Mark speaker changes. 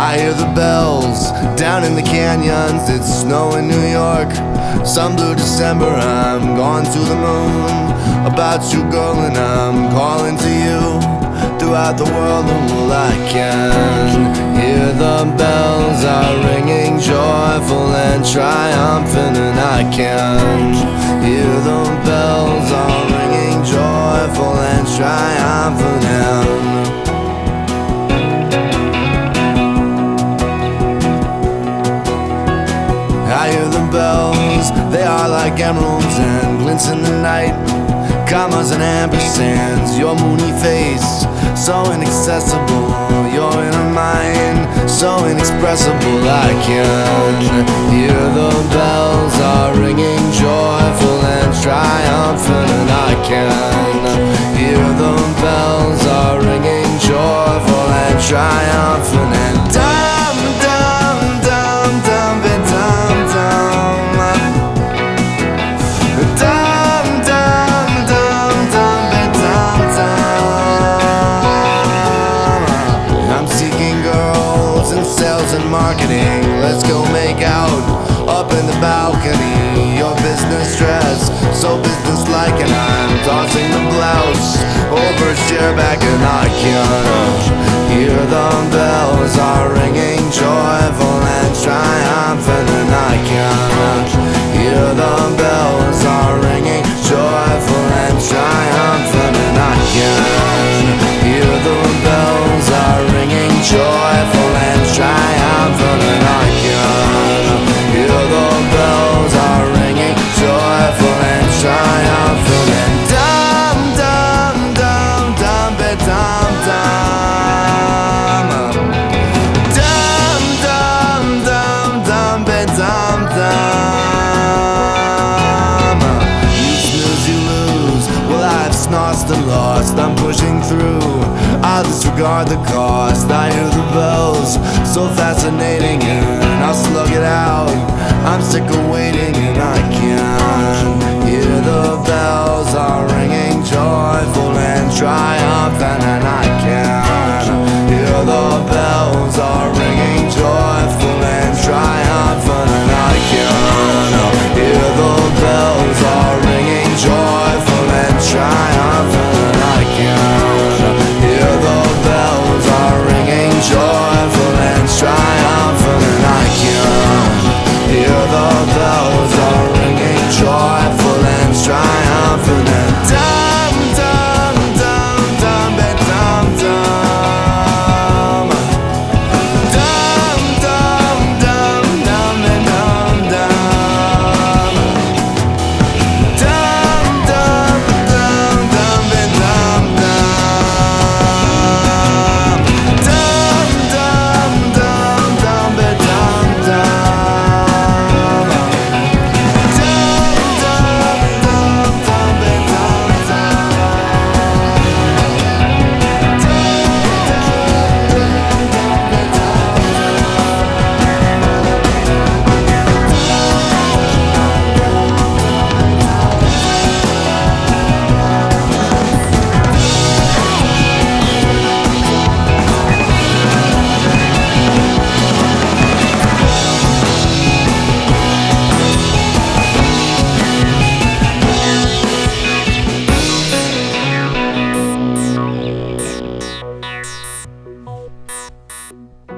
Speaker 1: the bells down in the canyons. It's snow in New York. Some blue December, I'm gone to the moon. About you, girl, and I'm calling to you. Throughout the world, all I can hear the bells are ringing, joyful and triumphant, and I can hear the bells are ringing, joyful and triumphant. And they are like emeralds and glints in the night. Commas and ampersands, your moony face, so inaccessible. You're in a mind, so inexpressible. I can hear the bells sales and marketing. Let's go make out up in the balcony. Your business dress, so businesslike, and I'm tossing the blouse over his chair back, and I can hear the bells are ringing, joyful lost. I'm pushing through. I'll disregard the cost. I hear the bells, so fascinating, and I'll slug it out. I'm sick of waiting, and I can hear the bells are ringing, joyful and triumphant, and I can hear the bells are Bye.